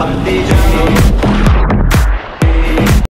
हल्दी जाओ